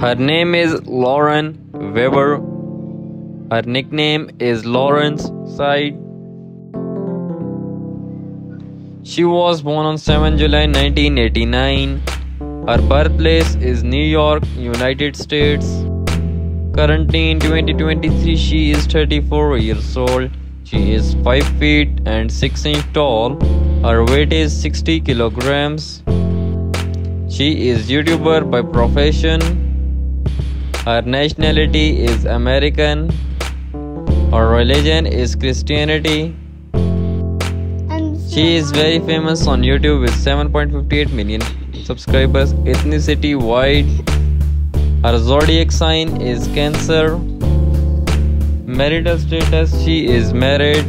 Her name is Lauren Webber. Her nickname is Lawrence Side. She was born on 7 July 1989. Her birthplace is New York, United States. Currently in 2023, she is 34 years old. She is 5 feet and 6 inches tall. Her weight is 60 kilograms. She is YouTuber by profession. Her nationality is American. Her religion is Christianity. She is very famous on YouTube with 7.58 million subscribers. Ethnicity white. Her zodiac sign is Cancer. Marital status she is married.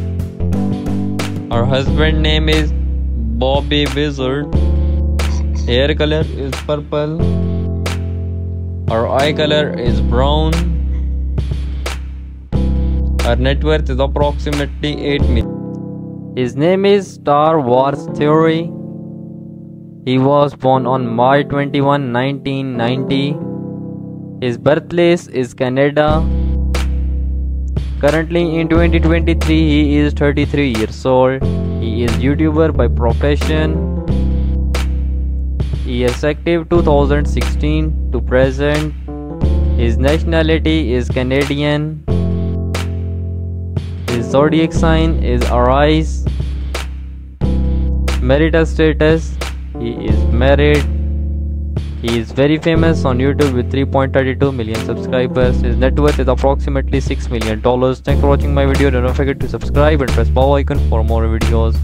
Her husband name is Bobby Wizard. Hair color is purple. Her eye color is brown. Our net worth is approximately 8 million. His name is Star Wars Theory. He was born on March 21, 1990. His birthplace is Canada. Currently in 2023 he is 33 years old. He is YouTuber by profession. He is active 2016 to present. His nationality is Canadian. His zodiac sign is Aries. Marital status He is married. He is very famous on YouTube with 3.32 million subscribers. His net worth is approximately 6 million dollars. Thanks for watching my video. Don't forget to subscribe and press bell icon for more videos.